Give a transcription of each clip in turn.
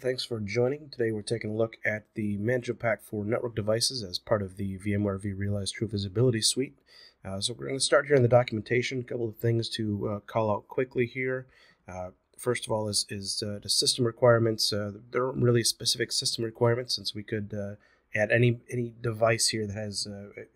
Thanks for joining. Today we're taking a look at the management pack for network devices as part of the VMware vRealize True Visibility Suite. Uh, so we're going to start here in the documentation. A couple of things to uh, call out quickly here. Uh, first of all is, is uh, the system requirements. Uh, there aren't really specific system requirements since we could uh, add any any device here that has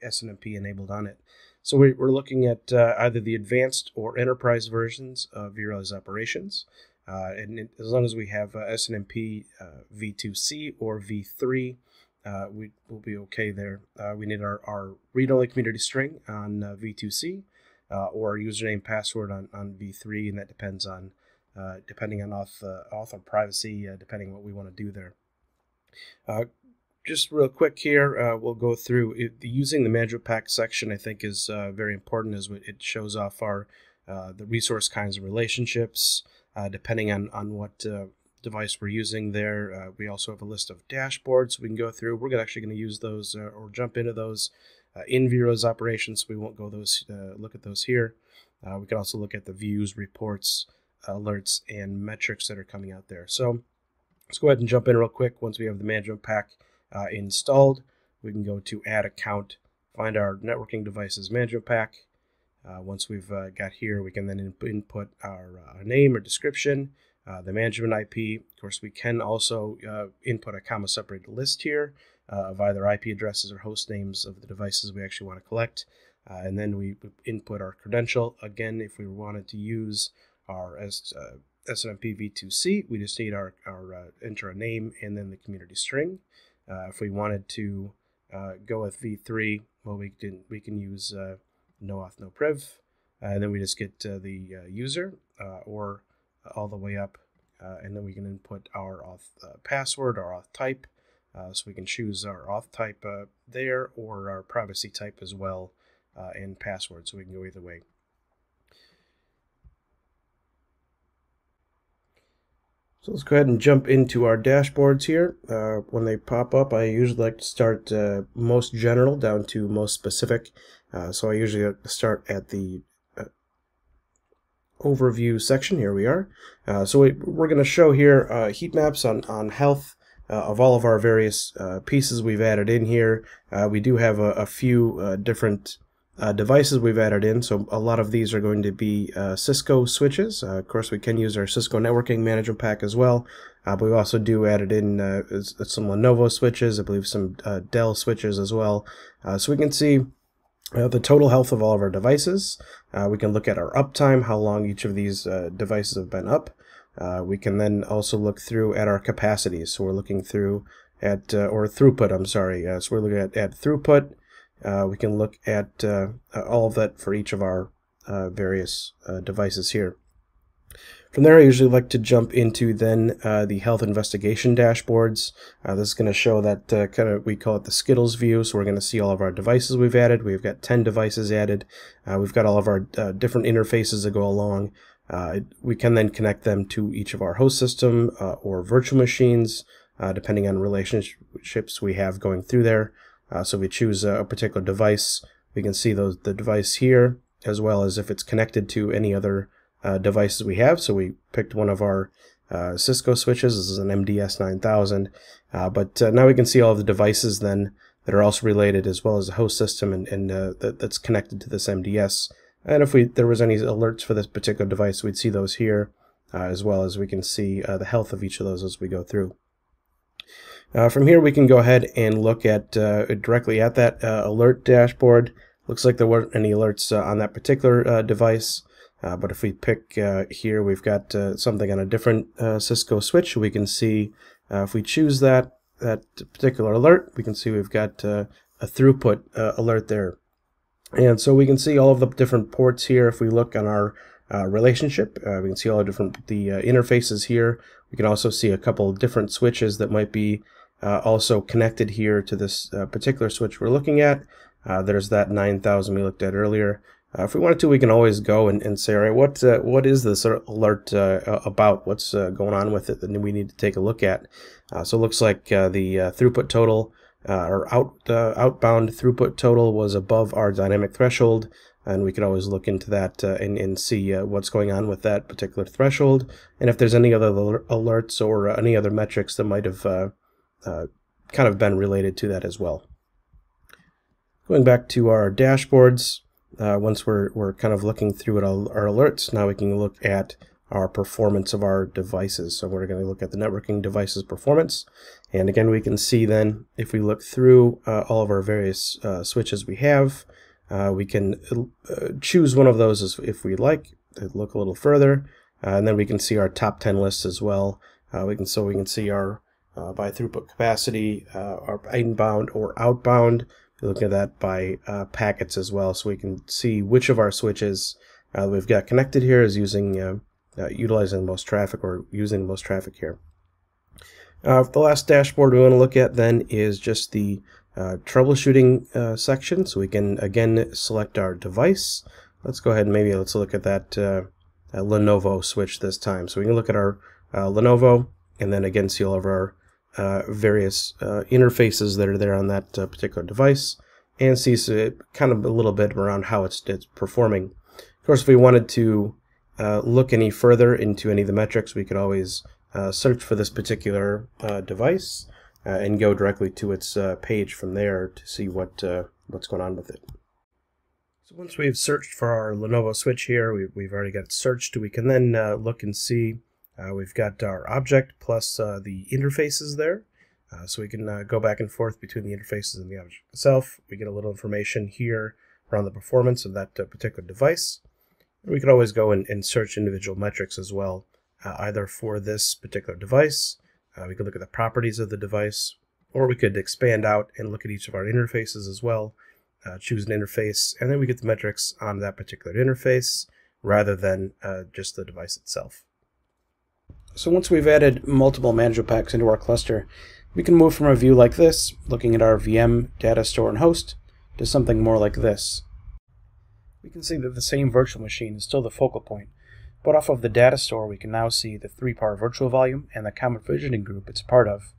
SNMP enabled on it. So we, are looking at either the advanced or enterprise versions of vRealize operations. Uh, and it, as long as we have uh, SNMP uh, v2c or v3, uh, we will be okay there. Uh, we need our, our read-only community string on uh, v2c or username password on, on v3, and that depends on depending on auth, auth or privacy, depending on what we want to do there. just real quick here, we'll go through it, using the management pack section. I think is very important as it shows off our the resource kinds of relationships depending on, on what uh, device we're using there. Uh, we also have a list of dashboards we can go through. We're actually going to use those uh, or jump into those uh, in vRealize operations. So we won't go those uh, look at those here. we can also look at the views, reports, alerts, and metrics that are coming out there. So let's go ahead and jump in real quick. Once we have the management pack installed, we can go to add account, find our networking devices management pack, uh, once we've uh, got here, we can then in- input our, uh, name or description, uh, the management IP. Of course, we can also uh, input a comma separated list here uh, of either IP addresses or host names of the devices we actually want to collect. and then we input our credential. Again, if we wanted to use our S- SNMP v2c, we just need our, our enter a name and then the community string. if we wanted to go with v3, well, we can we can use no auth, no priv. Uh, and then we just get uh, the uh, user or all the way up. and then we can input our auth password, our auth type. so we can choose our auth type there or our privacy type as well and password. So we can go either way. So let's go ahead and jump into our dashboards here. Uh, when they pop up, I usually like to start uh, most general down to most specific. Uh, so I usually start at the uh, overview section. Here we are. Uh, so we, are going to show here uh, heat maps on, on health of all of our various pieces we've added in here. we do have a, a few different uh, devices we've added in. So a lot of these are going to be uh, Cisco switches. Uh, of course, we can use our Cisco networking management pack as well. Uh, but we also do added in uh, some Lenovo switches, I believe some uh, Dell switches as well. so we can see the total health of all of our devices. we can look at our uptime, how long each of these devices have been up. we can then also look through at our capacities. So we're looking through at, or throughput, I'm sorry. so we're looking at, at throughput, uh, we can look at uh, all of that for each of our uh, various uh, devices here. From there, I usually like to jump into then uh, the health investigation dashboards. Uh, this is going to show that kind of, we call it the Skittles view. So we're going to see all of our devices we've added. We've got 10 devices added. we've got all of our different interfaces that go along. we can then connect them to each of our host system or virtual machines, depending on relationships we have going through there. Uh, so we choose a, particular device, we can see those the device here, as well as if it's connected to any other uh, devices we have. So we picked one of our uh, Cisco switches. This is an MDS 9000. Uh, but uh, now we can see all of the devices then that are also related, as well as the host system and, and uh, that, that's connected to this MDS. And if we there was any alerts for this particular device, we'd see those here, as well as we can see the health of each of those as we go through. Uh, from here, we can go ahead and look at uh, directly at that uh, alert dashboard. Looks like there weren't any alerts uh, on that particular uh, device, uh, but if we pick here, we've got something on a different Cisco switch. We can see if we choose that that particular alert, we can see we've got a throughput alert there. And so we can see all of the different ports here. If we look on our uh, relationship. Uh, we can see all the different the uh, interfaces here. We can also see a couple different switches that might be uh, also connected here to this uh, particular switch we're looking at. Uh, there's that 9000 we looked at earlier. Uh, if we wanted to, we can always go and, and say, all right, what uh, what is this alert uh, about? What's going on with it? And we need to take a look at. so it looks like the throughput total or out outbound throughput total was above our dynamic threshold. and we can always look into that and, and see what's going on with that particular threshold, and if there's any other alerts or any other metrics that might have uh, uh, kind of been related to that as well. Going back to our dashboards, uh, once we're, we're kind of looking through at our alerts, now we can look at our performance of our devices. So we're going to look at the networking devices performance. And again, we can see then if we look through uh, all of our various uh, switches we have, uh, we can uh, choose one of those if we'd like, look a little further, uh, and then we can see our top 10 lists as well. Uh, we can So we can see our by throughput capacity, our inbound or outbound. We're looking at that by packets as well, so we can see which of our switches we've got connected here is using uh, utilizing the most traffic or using the most traffic here. Uh, the last dashboard we want to look at then is just the uh, troubleshooting uh, section. So we can again select our device. Let's go ahead and maybe let's look at that, uh, Lenovo switch this time. So we can look at our uh, Lenovo and then again see all of our various interfaces that are there on that particular device and see so kind of a little bit around how it's, it's performing. Of course, if we wanted to uh, look any further into any of the metrics, we could always uh, search for this particular uh, device uh, and go directly to its uh, page from there to see what what's going on with it. So once we've searched for our Lenovo switch here, we, we've already got it searched, we can then look and see we've got our object plus the interfaces there. so we can go back and forth between the interfaces and the object itself. We get a little information here around the performance of that particular device. We could always go and, and search individual metrics as well, uh, either for this particular device. Uh, we could look at the properties of the device, or we could expand out and look at each of our interfaces as well, uh, choose an interface, and then we get the metrics on that particular interface rather than uh, just the device itself. So once we've added multiple management packs into our cluster, we can move from a view like this, looking at our VM, data store, and host, to something more like this, we can see that the same virtual machine is still the focal point, but off of the data store we can now see the 3PAR virtual volume and the common provisioning group it's a part of.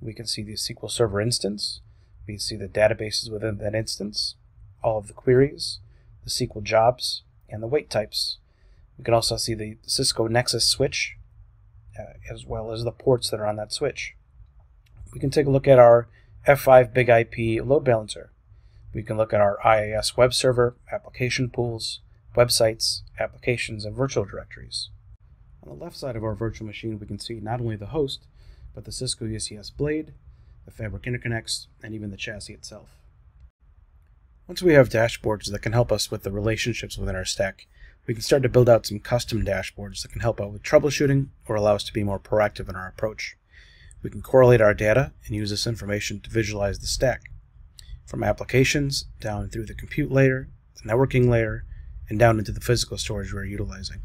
We can see the SQL Server instance, we see the databases within that instance, all of the queries, the SQL jobs, and the wait types. We can also see the Cisco Nexus switch, Uh, as well as the ports that are on that switch. We can take a look at our F5 Big IP load balancer. We can look at our IIS web server, application pools, websites, applications, and virtual directories. On the left side of our virtual machine, we can see not only the host, but the Cisco UCS blade, the fabric interconnects, and even the chassis itself. Once we have dashboards that can help us with the relationships within our stack, we can start to build out some custom dashboards that can help out with troubleshooting or allow us to be more proactive in our approach. We can correlate our data and use this information to visualize the stack from applications down through the compute layer, the networking layer, and down into the physical storage we're utilizing.